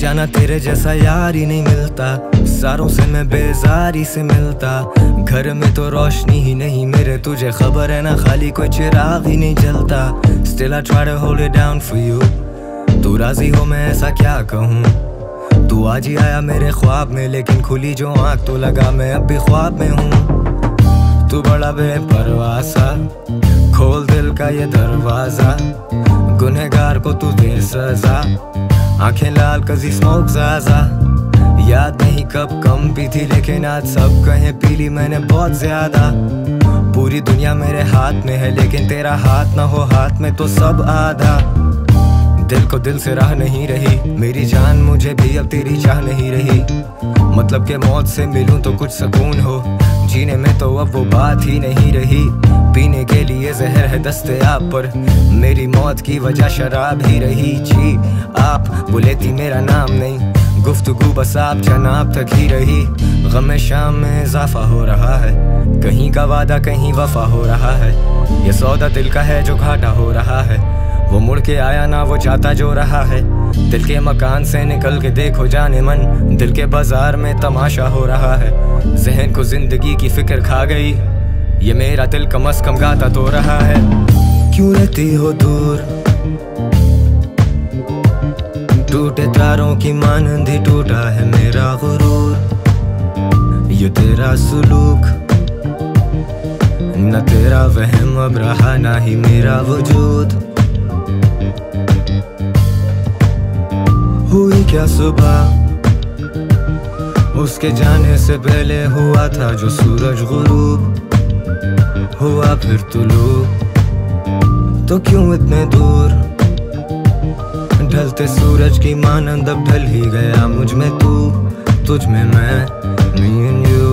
जाना तेरे जैसा यार ही नहीं मिलता। सारों से मैं बेजारी से मिलता। घर में तो रोशनी ही नहीं, मेरे तुझे खबर है ना, खाली कोई चिराग ही नहीं जलता। Still I try to hold it down for you तू राज़ी हो मैं ऐसा क्या कहूँ? तू आज ही आया मेरे ख्वाब में, लेकिन खुली जो आँख तो लगा मैं अब भी ख्वाब में हूँ। तू बड़ा बेपरवाह सा खोल दिल का ये दरवाज़ा। गुनहगार को तू दे सजा। आँखें लाल कजी स्मोक जाजा याद नहीं कब कम पी थी, लेकिन आज सब कहे पीली, मैंने बहुत ज़्यादा। पूरी दुनिया मेरे हाथ में है, लेकिन तेरा हाथ ना हो हाथ में तो सब आधा। दिल को दिल से राह नहीं रही, मेरी जान मुझे भी अब तेरी चाह नहीं रही। मतलब के मौत से मिलूं तो कुछ सुकून हो, जीने में तो अब वो बात ही नहीं रही। पीने के लिए जहर है दस्ते आप पर। मेरी मौत की वजह शराब ही रही जी आप बोले थी मेरा नाम नहीं। गुफ्तगु बस आप जनाब तक ही रही। गम शाम में इजाफा हो रहा है। कहीं का वादा, कहीं वफा हो रहा है। ये सौदा दिल का है जो घाटा हो रहा है। वो मुड़ के आया ना, वो जाता जो रहा है। दिल के मकान से निकल के देखो जाने मन। दिल के बाज़ार में तमाशा हो रहा है। जहन को ज़िंदगी की फ़िक्र खा गई। ये मेरा दिल कम अज कम गाता तो रहा है। क्यों रहती हो दूर? टूटे तारों की मानंदी टूटा है मेरा गुरूर। ये तेरा सुलूक, न तेरा वहम, अब रहा ना ही मेरा वजूद। हुई क्या सुबह? उसके जाने से पहले हुआ था जो सूरज गुरूब। हुआ फिर तुलू तो क्यों इतने दूर? ढलते सूरज की मानंद अब ढल ही गया मुझमें तू, तुझ में मैं, me and you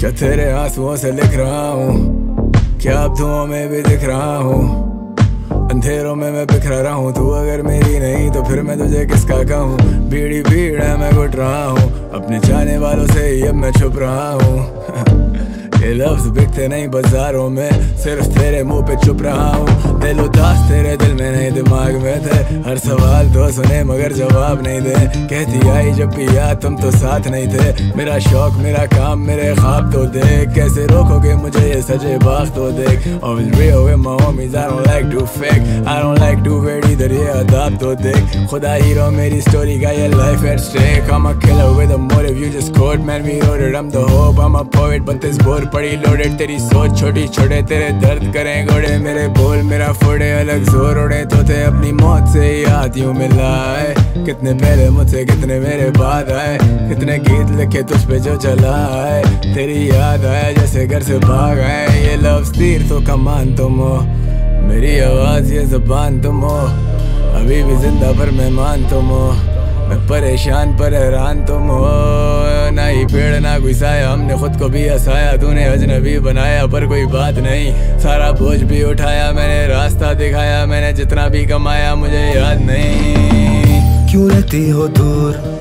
क्या तेरे आंसुओं से लिख रहा हूँ? क्या अब धुओं में भी दिख रहा हूँ? अंधेरों में मैं बिखरा रहा हूँ तू अगर मेरी नहीं तो फिर मैं तुझे किसका कहूँ? बीड़ी भीड़ है, मैं घुट रहा हूँ। अपने जाने वालों से ही अब मैं छुप रहा हूँ। ये लफ्ज बिकते नहीं बाजारों में सिर्फ़ तेरे मुँह पे चुप रहा हूँ दिल उदास तेरे दिल में नहीं दिमाग में थे हर सवाल तो सुने मगर जवाब नहीं दे कहती आई जब याद तुम तो साथ नहीं थे मेरा शौक मेरा काम मेरे ख्वाब तो देख कैसे रोकोगे मुझे ये सजे बाग तो देख तो देख खुदा हीरो मेरी स्टोरी का ये but this बोर पड़ी लोडेड तेरी सोच छोटी छोटे तेरे दर्द करें घोड़े, मेरे बोल मेरा फोड़े, अलग ज़ोर उड़े तो थे अपनी मौत से याद यूँ मिला है। कितने पहले मुझसे, कितने मेरे बाद आए, कितने गीत लिखे तुझ पे जो चला है। तेरी याद आया जैसे घर से भाग आए, ये लव तीर तो कमान तुम हो। मेरी आवाज़, ये जबान तुम हो। अभी भी ज़िंदा पर मेहमान तुम हो। मैं परेशान पर हैरान तुम हो। ना ही पेड़, ना कोई साया। हमने खुद को भी हंसाया, तूने अजनबी बनाया, पर कोई बात नहीं। सारा बोझ भी उठाया, मैंने रास्ता दिखाया, मैंने जितना भी कमाया, मुझे याद नहीं। क्यों रहती हो दूर?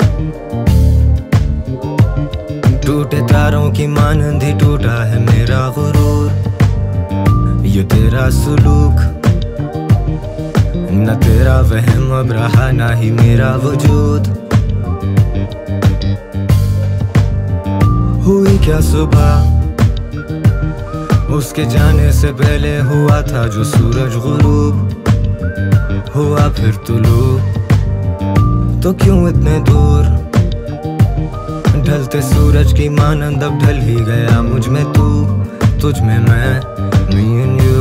टूटे तारों की मानंदी टूटा है मेरा गुरूर ये तेरा सुलूक। न तेरा वहम अब रहा, ना ही मेरा वजूद। हुई क्या सुबह? उसके जाने से पहले हुआ था जो सूरज गुरूब हुआ फिर तुलू तो क्यों इतने दूर? ढलते सूरज की मानंद अब ढल ही गया मुझमें तू, तुझ में मैं, me and you